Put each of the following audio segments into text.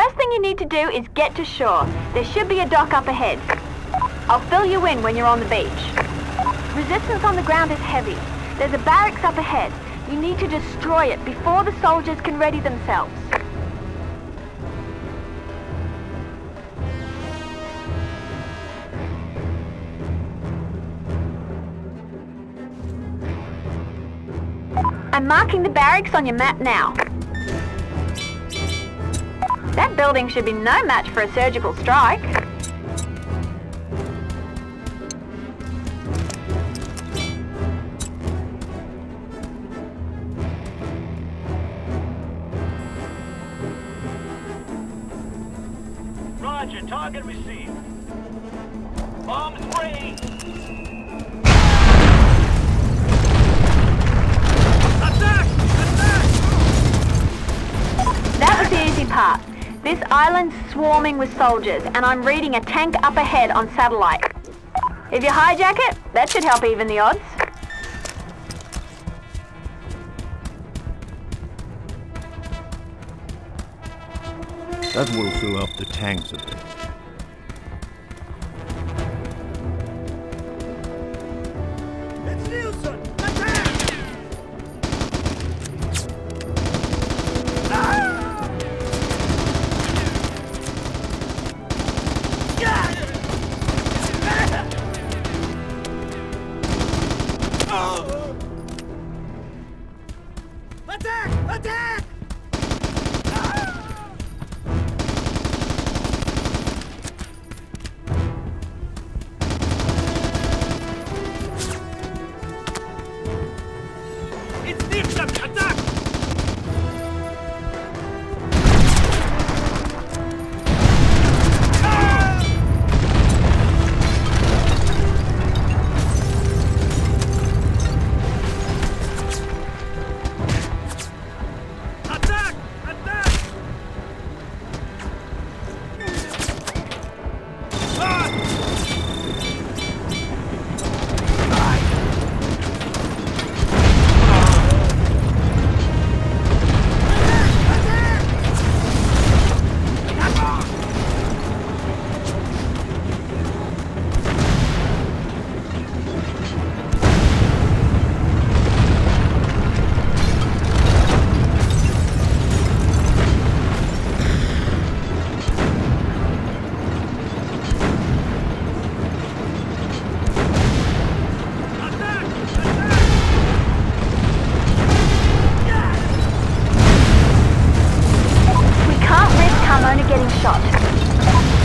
first thing you need to do is get to shore. There should be a dock up ahead. I'll fill you in when you're on the beach. Resistance on the ground is heavy. There's a barracks up ahead. You need to destroy it before the soldiers can ready themselves. I'm marking the barracks on your map now. That building should be no match for a surgical strike. Roger, target received. Bombs raised. This island's swarming with soldiers, and I'm reading a tank up ahead on satellite. If you hijack it, that should help even the odds. That will fill up the tanks a bit.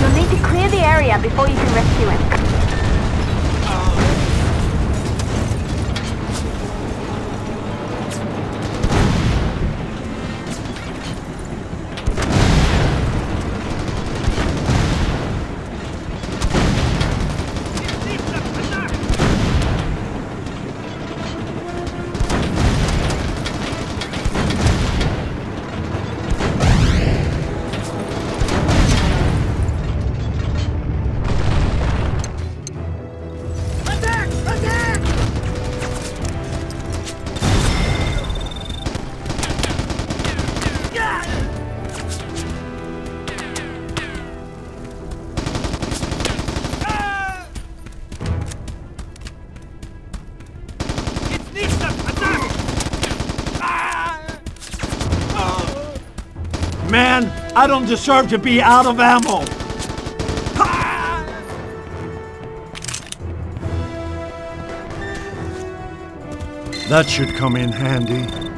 You'll need to clear the area before you can rescue him. Man, I don't deserve to be out of ammo! That should come in handy.